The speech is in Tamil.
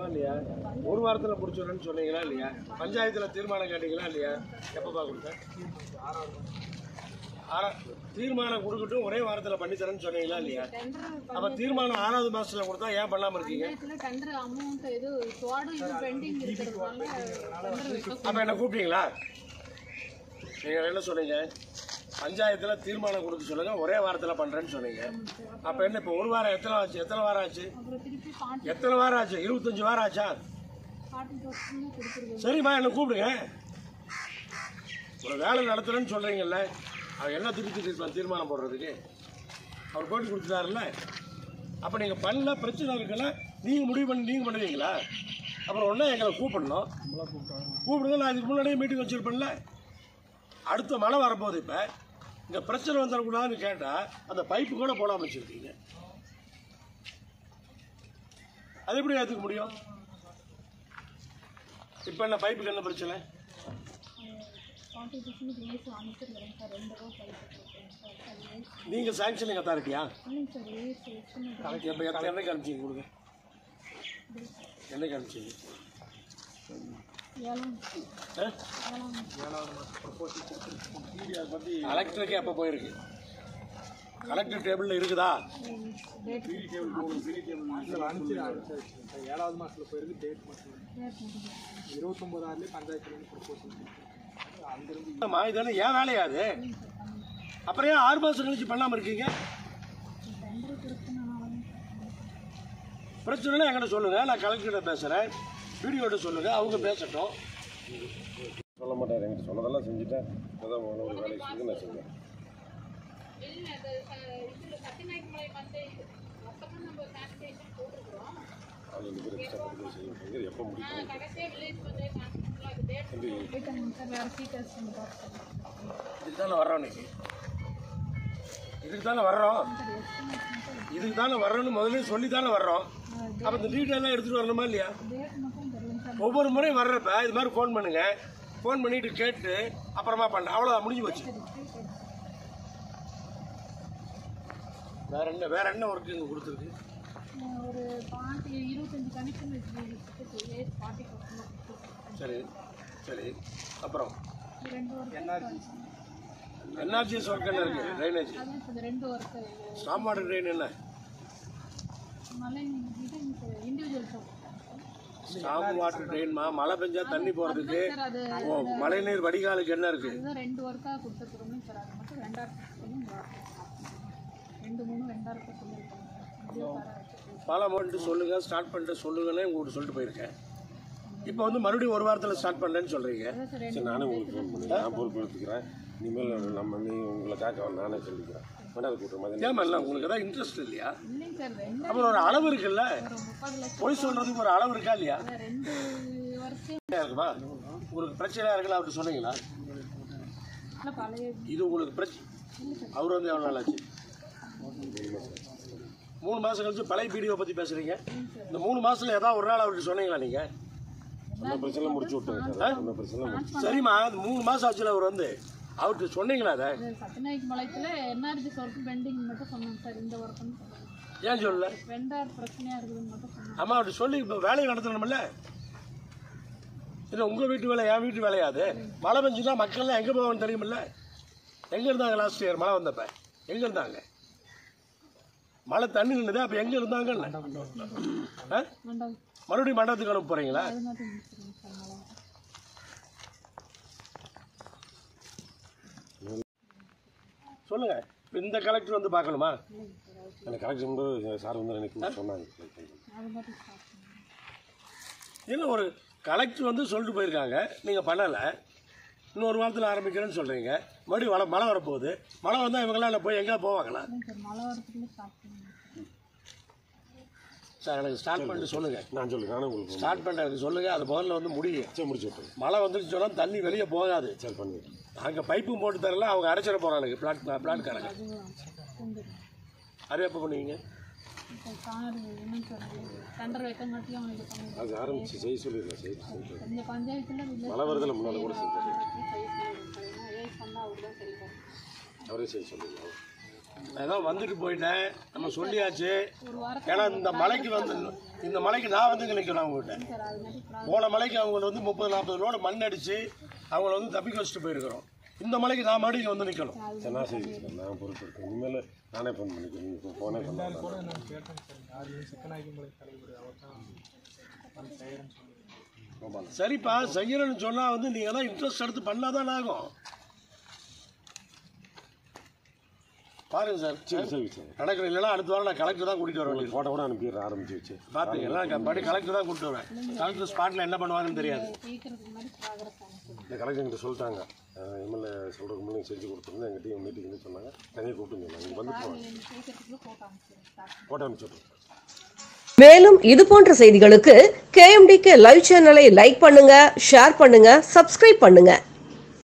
ஆமா இல்லையா? ஒரு வாரத்தில் முடிச்சிடுறேன்னு சொன்னீங்களா இல்லையா? பஞ்சாயத்தில் தீர்மானம் கேட்டீங்களா இல்லையா? எப்பப்பா கொடுத்தேன் ஆறா தீர்மானம் கொடுக்கட்டும் ஒரே வாரத்தில் பண்ணித்தரேன்னு சொன்னீங்களா இல்லையா? அப்போ தீர்மானம் ஆறாவது மாசத்துல கொடுத்தா ஏன் பண்ணாமல் இருக்கீங்க? அப்போ என்ன கூப்பிட்டீங்களா? நீங்கள் என்ன சொன்னீங்க? பஞ்சாயத்தில் தீர்மானம் கொடுக்க சொல்லுங்க ஒரே வாரத்தில் பண்ணுறேன்னு சொன்னீங்க. அப்போ என்ன இப்போ ஒரு வாரம் எத்தனை ஆச்சு? எத்தனை வாரம் ஆச்சு? எத்தனை வாரம் ஆச்சு இருபத்தஞ்சு வாரம் ஆச்சா சரிம்மா என்ன கூப்பிடுங்க. ஒரு வேலை நடத்துறேன்னு சொல்கிறீங்கல்ல அவர் என்ன திருப்பி தீர்மானம் தீர்மானம் போடுறதுக்கு? அவர் போட்டு கொடுத்துட்டாருல்ல? அப்போ நீங்கள் பண்ணல பிரச்சனை இருக்குல்ல நீங்கள் முடிவு பண்ணி நீங்கள் பண்ணுவீங்களா? அப்புறம் ஒன்றா எங்களை கூப்பிடணும். கூப்பிடுங்க நான் இதுக்கு முன்னாடியே மீட்டிங் வச்சுருப்பேன்ல. அடுத்த மழை வரப்போகுது இப்போ. இங்கே பிரச்சனை வந்துடக்கூடாதுன்னு கேட்டால் அந்த பைப்பு கூட போடாமல் வச்சுருக்கீங்க. அது எப்படி ஏற்றுக்க முடியும்? இப்போ என்ன பைப்புக்கு என்ன பிரச்சனை? நீங்கள் சாங்ஷனிங் அத்தாரிட்டியா கணக்கு எப்போ எத்தனை என்னைக்கு அனுப்பிச்சிங்க கொடுங்க. என்னைக்கு அனுப்பிச்சிங்க கலெக்டருக்கு எப்போ போயிருக்கு? கலெக்டர் டேபிளில் இருக்குதா? ஏழாவது மாசத்துல போயிருக்கு டேட் மட்டும் டேட் முடிஞ்சு இருபத்தொன்பது ஆறுலேயே அங்கிருந்து ஏன் வேலையா அது? அப்புறம் ஏன் ஆறு மாதம் கழிச்சு பண்ணாமல் இருக்கீங்க? பிரச்சனை பிரச்சனைனா என்கிட்ட சொல்லுங்கள் நான் கலெக்டர்கிட்ட பேசுகிறேன் வீடியோட்ட சொல்லுங்கள் அவங்க பேசட்டும். சொல்ல மாட்டார் என்கிட்ட சொன்னதெல்லாம் செஞ்சுட்டேன். அதான் ஒரு வேலைக்கு சொல்லி நான் செஞ்சேன். இல்லை அது இதில் மொத்தமாக நம்ம சானிடேஷன் போட்டுருக்குறோம் எப்போ முடியும் கடைசியாக வில்லேஜ் இதுக்கு தானே வர்றோம் இன்னைக்கு? இதுக்கு தானே வர்றோம் இதுக்கு தானே வர்றோம்னு முதல்ல சொல்லி தானே வர்றோம் அப்போ இந்த டீட்டெயிலாம் எடுத்துகிட்டு வரணுமா இல்லையா? ஒவ்வொரு முறையும் வர்றப்ப இது மாதிரி ஃபோன் பண்ணுங்க. ஃபோன் பண்ணிட்டு கேட்டு அப்புறமா பண்ண. அவ்வளோதான் முடிஞ்சு போச்சு. வேற என்ன வேற என்ன ஒர்க்கு இங்கே கொடுத்துருக்கு? ஒரு பாட்டி இருபத்தஞ்சு கனெக்ஷன் வச்சுருக்கு பாட்டி சரி சரி. அப்புறம்? ஒர்க்கு என்ஆர்ஜிஎஸ் ஒர்க் என்ன இருக்கு? ட்ரைனேஜ் ரெண்டு ஒர்க்கு ஸ்டாம் வாட்டர் ட்ரெயின் என்ன? ஸ்டாம் வாட்டர் ட்ரெயின்மா மழை பெஞ்சா தண்ணி போகிறதுக்கு ஓ மழைநீர் வடிகாலுக்கு என்ன இருக்கு? அதுதான் ரெண்டு ஒர்க்காக கொடுத்துருக்குறோமே சார் அது மட்டும் ரெண்டாயிரத்தி ரெண்டு மூணு ரெண்டாயிரத்தி சொல்லியிருக்காங்க. அப்படியே தர வச்சுட்டு பாலம் பண்ணிட்டு சொல்லுங்க ஸ்டார்ட் பண்ணிட்டு சொல்லுங்கன்னு உங்களுக்கு சொல்லிட்டு போயிருக்கேன். இப்போ வந்து மறுபடியும் ஒரு வாரத்தில் ஸ்டார்ட் பண்ணுறேன்னு சொல்கிறீங்க சார் நானே உங்களுக்கு ஃபோன் பண்ணி நான் பொறுப்பு எடுத்துக்கிறேன் இனிமேல் நம்ம நீ உங்களை காக்க நானே சொல்லிக்கிறேன். ரெண்டாவது கூட்டம் மாதிரி ஏமா இல்லை உங்களுக்கு ஏதாவது இன்ட்ரெஸ்ட் இல்லையா? அப்புறம் ஒரு அளவு இருக்குல்ல? பொய் சொல்றதுக்கு ஒரு அளவு இருக்கா இல்லையா? இருக்குமா? உங்களுக்கு பிரச்சனையா இருக்கலாம் அப்படி சொன்னீங்களா? இது உங்களுக்கு பிரச்சனை அவர் வந்து எவ்வளோ நாள் ஆச்சு? மூணு மாசம் கழிச்சு பழைய வீடியோ பத்தி பேசுறீங்க. இந்த மூணு மாசத்துல ஏதாவது ஒரு நாள் அவருக்கு சொன்னீங்களா நீங்க? அந்த பிரச்சனை முடிச்சு விட்டேன் சார். அந்த பிரச்சனை சரிம்மா அது மூணு மாசம் ஆச்சுல அவர் வந்து. அவர்கிட்ட சொன்னீங்களா அதை? சத்தியநாயக் மலைத்தில் என்ஆர்ஜி ஒர்க் பெண்டிங் மட்டும் சொன்னாங்க சார் இந்த ஒர்க்குன்னு ஏன் சொல்லல? வெண்டார் பிரச்சனையாக இருக்குதுன்னு மட்டும் சொன்னாங்க அவர்கிட்ட சொல்லி இப்போ வேலையை நடத்தணும்ல? இல்லை உங்க வீட்டு வேலை என் வீட்டு வேலையாது மழை பெஞ்சுன்னா மக்கள்லாம் எங்கே போவான்னு தெரியுமில்ல? எங்கே இருந்தாங்க லாஸ்ட் இயர் மழை வந்தப்ப? எங்கே இருந்தாங்க? மழை தண்ணி நின்றுது அப்போ எங்கே? ரெண்டாவது மறுபடியும் மண்டபத்துக்கு அனுப்ப போறீங்களா? அது மட்டும் முடிச்சிருங்க சார் மழை சொல்லுங்க இப்ப இந்த கலெக்டர் வந்து பார்க்கணுமா? அந்த கலெக்டர் வந்து சார் வந்து எனக்கு சொன்னாங்க. இல்லை ஒரு கலெக்டர் வந்து சொல்லிட்டு போயிருக்காங்க. நீங்கள் பண்ணலை. இன்னொரு வாரத்தில் ஆரம்பிக்கிறேன்னு சொல்கிறீங்க மறுபடியும் மழை மழை வரப்போகுது. மழை வந்தால் இவங்களாம் இல்லை போய் எங்கே போவாங்களா? சார் எனக்கு ஸ்டார்ட் பண்ணிட்டு சொல்லுங்கள் நான் சொல்லு நானே உங்களுக்கு ஸ்டார்ட் பண்ண எனக்கு சொல்லுங்கள் அது முதல்ல வந்து முடியும் சரி முடிச்சு விட்டேன் மழை வந்துட்டு சொன்னால் தண்ணி வெளியே போகாது. சரி பண்ணிவிட்டேன் அங்கே பைப்பும் போட்டு தரல அவங்க அடைச்சிட போகிறானுங்க பிளாட் பிளாட்காரங்க அது எப்போ பண்ணுவீங்க? இப்போ கார் என்னங்க அவனுக்கு அது ஆரம்பிச்சு செய்ய செய்ய இந்த பஞ்சாயத்தில் மழை வருதில்ல முன்னால் கூட செஞ்சேன் அவரே செய்ய ஏதோ வந்துட்டு போயிட்டேன் நம்ம சொல்லியாச்சு ஏன்னா இந்த மலைக்கு வந்து இந்த மலைக்கு நான் வந்து நிற்கிறேன் அவங்ககிட்ட போன மலைக்கு அவங்க வந்து முப்பது நாற்பது ரோடு மண் அடிச்சு அவங்கள வந்து தப்பிக்க வச்சுட்டு போயிருக்கிறோம் இந்த மலைக்கு நான் இங்க வந்து நிற்கணும் சரி நான் சரி நான் பொறுப்பெடுத்தேன் இனிமேல் நானே ஃபோன் பண்ணிக்கிறேன் நீங்கள் இப்போ ஃபோனே தான் கோபால் சரிப்பா செய்யணும்னு சொன்னா வந்து நீங்க தான் இன்ட்ரெஸ்ட் எடுத்து பண்ணாதான் ஆகும். பாருங்க சார். சரி சரி சார் நடக்கிற இல்லைன்னா அடுத்த வாரம் நான் கலெக்டர் தான் கூட்டிட்டு வர வேண்டியது. ஃபோட்டோ கூட அனுப்பிடுறேன் ஆரம்பிச்சு வச்சு. பார்த்தீங்களா படி கலெக்டர் தான் கூட்டிட்டு வருவேன். கலெக்டர் ஸ்பாட்ல என்ன பண்ணுவாருன்னு தெரியாது. இந்த கலெக்டர் என்கிட்ட சொல்லிட்டாங்க. எம்எல்ஏ சொல்கிறதுக்கு முன்னாடி செஞ்சு கொடுத்துருந்தேன் எங்கிட்ட மீட்டிங்னு சொன்னாங்க. தனியாக கூப்பிட்டு சொன்னாங்க. வந்து ஃபோட்டோ அனுப்பிச்சுட்றேன் மேலும் இது போன்ற செய்திகளுக்கு கேஎம்டிகே லைவ் சேனலை லைக் பண்ணுங்க ஷேர் பண்ணுங்க சப்ஸ்கிரைப் பண்ணுங்க.